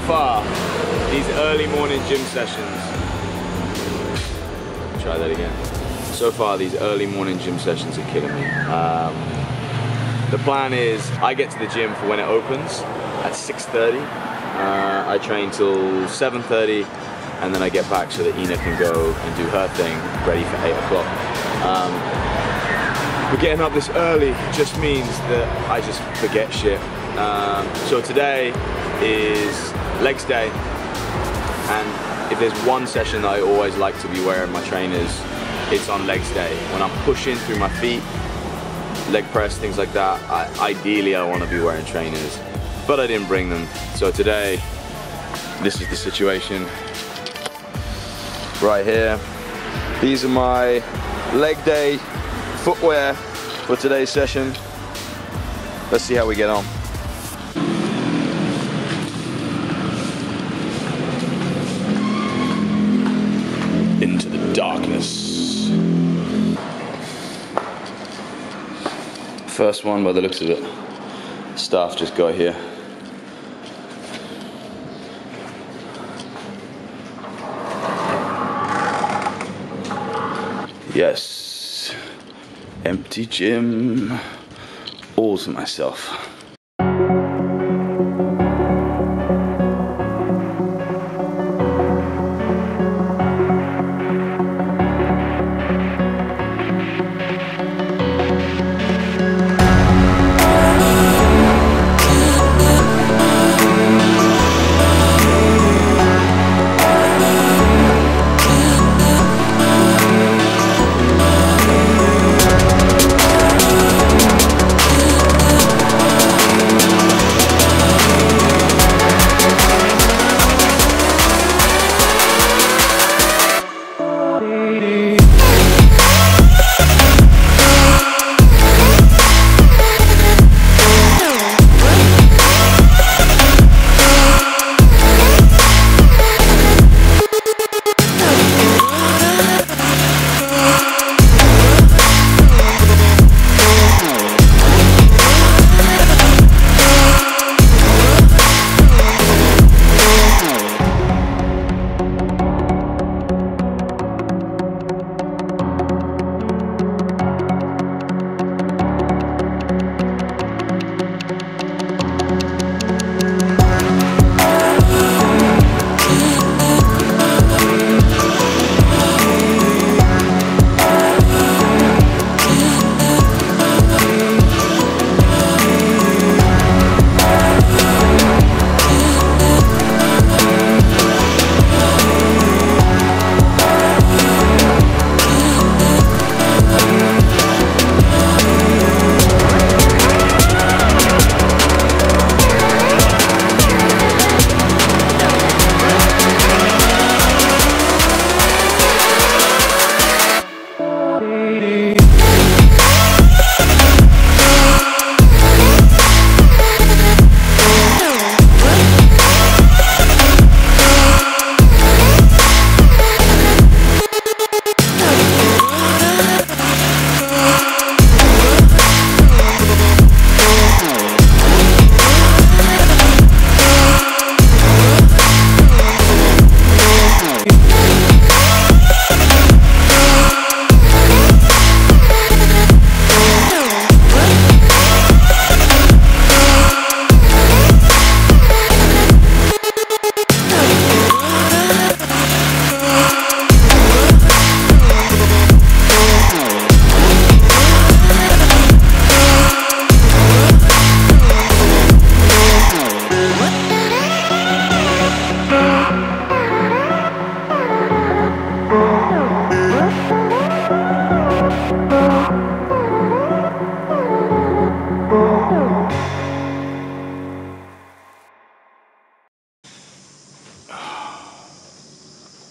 so far, these early morning gym sessions. Try that again. So far, these early morning gym sessions are killing me. Um, the plan is I get to the gym for when it opens at 6.30. Uh, I train till 7.30 and then I get back so that Ina can go and do her thing ready for 8 o'clock. Um, but getting up this early just means that I just forget shit. Um, so today is legs day, and if there's one session that I always like to be wearing my trainers, it's on legs day. When I'm pushing through my feet, leg press, things like that, I, ideally I want to be wearing trainers, but I didn't bring them. So today, this is the situation. Right here, these are my leg day footwear for today's session. Let's see how we get on. Into the darkness. First one by the looks of it. Staff just got here. Yes. Empty gym. All to myself.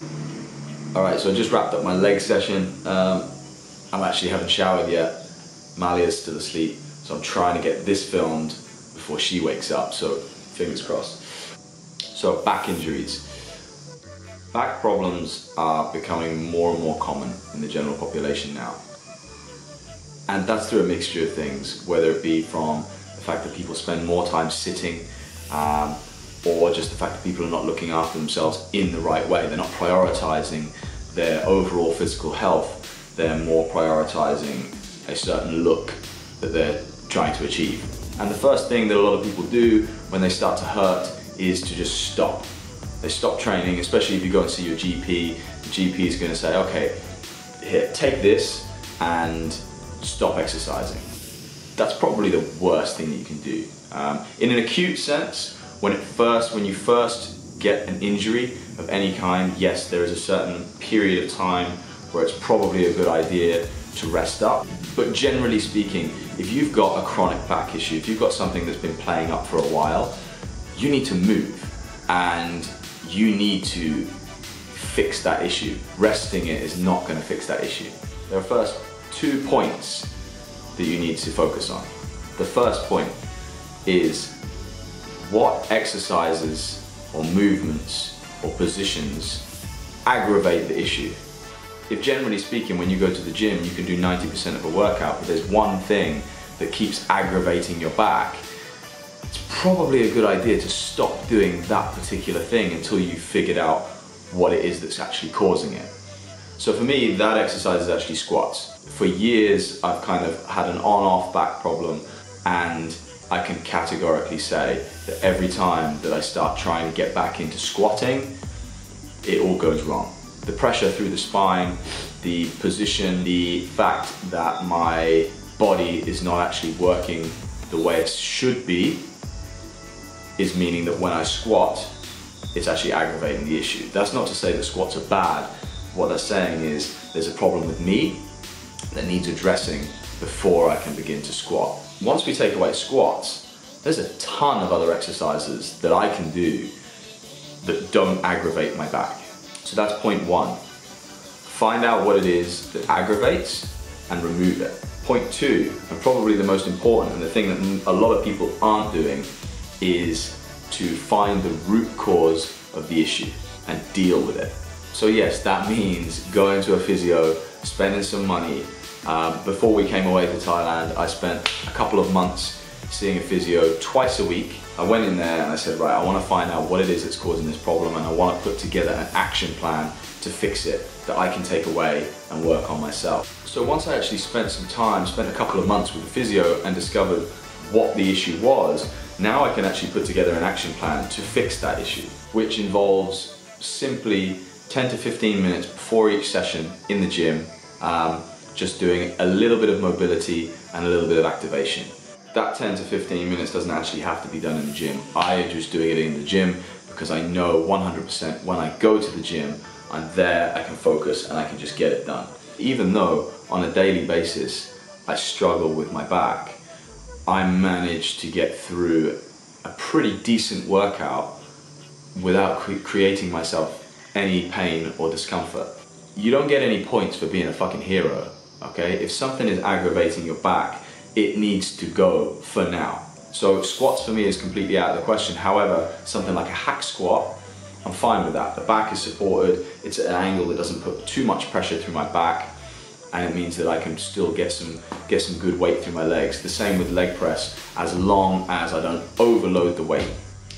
All right, so I just wrapped up my leg session. Um, I'm actually haven't showered yet. Malia's still asleep, so I'm trying to get this filmed before she wakes up. So fingers crossed. So back injuries. Back problems are becoming more and more common in the general population now. And that's through a mixture of things, whether it be from the fact that people spend more time sitting, um, or just the fact that people are not looking after themselves in the right way. They're not prioritizing their overall physical health. They're more prioritizing a certain look that they're trying to achieve. And the first thing that a lot of people do when they start to hurt is to just stop. They stop training, especially if you go and see your GP. The GP is going to say, okay, here, take this and stop exercising. That's probably the worst thing that you can do. Um, in an acute sense, when it first, when you first get an injury of any kind, yes, there is a certain period of time where it's probably a good idea to rest up. But generally speaking, if you've got a chronic back issue, if you've got something that's been playing up for a while, you need to move and you need to fix that issue. Resting it is not going to fix that issue. There are first two points that you need to focus on. The first point is what exercises or movements or positions aggravate the issue. If generally speaking, when you go to the gym, you can do 90% of a workout, but there's one thing that keeps aggravating your back, it's probably a good idea to stop doing that particular thing until you've figured out what it is that's actually causing it. So for me, that exercise is actually squats. For years, I've kind of had an on-off back problem and I can categorically say that every time that I start trying to get back into squatting, it all goes wrong. The pressure through the spine, the position, the fact that my body is not actually working the way it should be is meaning that when I squat, it's actually aggravating the issue. That's not to say that squats are bad. What they're saying is there's a problem with me that needs addressing before I can begin to squat. Once we take away squats, there's a ton of other exercises that I can do that don't aggravate my back. So that's point one. Find out what it is that aggravates and remove it. Point two, and probably the most important, and the thing that a lot of people aren't doing, is to find the root cause of the issue and deal with it. So yes, that means going to a physio, spending some money, um, before we came away to Thailand, I spent a couple of months seeing a physio twice a week. I went in there and I said, right, I want to find out what it is that's causing this problem and I want to put together an action plan to fix it that I can take away and work on myself. So once I actually spent some time, spent a couple of months with the physio and discovered what the issue was, now I can actually put together an action plan to fix that issue, which involves simply 10 to 15 minutes before each session in the gym, um, just doing a little bit of mobility and a little bit of activation. That 10 to 15 minutes doesn't actually have to be done in the gym. I am just doing it in the gym because I know 100% when I go to the gym, I'm there, I can focus and I can just get it done. Even though on a daily basis I struggle with my back, I manage to get through a pretty decent workout without cre creating myself any pain or discomfort. You don't get any points for being a fucking hero okay? If something is aggravating your back, it needs to go for now. So squats for me is completely out of the question. However, something like a hack squat, I'm fine with that. The back is supported, it's at an angle that doesn't put too much pressure through my back, and it means that I can still get some, get some good weight through my legs. The same with leg press, as long as I don't overload the weight.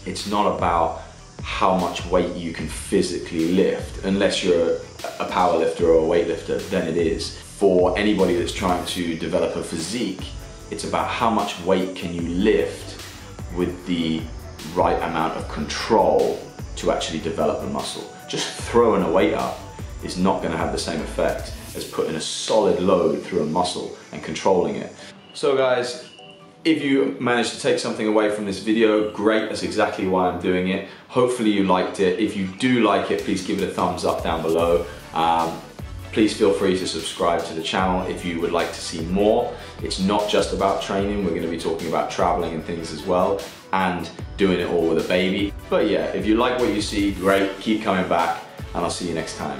It's not about how much weight you can physically lift, unless you're a power lifter or a weightlifter, then it is for anybody that's trying to develop a physique, it's about how much weight can you lift with the right amount of control to actually develop a muscle. Just throwing a weight up is not gonna have the same effect as putting a solid load through a muscle and controlling it. So guys, if you managed to take something away from this video, great, that's exactly why I'm doing it. Hopefully you liked it. If you do like it, please give it a thumbs up down below. Um, Please feel free to subscribe to the channel if you would like to see more. It's not just about training, we're gonna be talking about traveling and things as well, and doing it all with a baby. But yeah, if you like what you see, great, keep coming back, and I'll see you next time.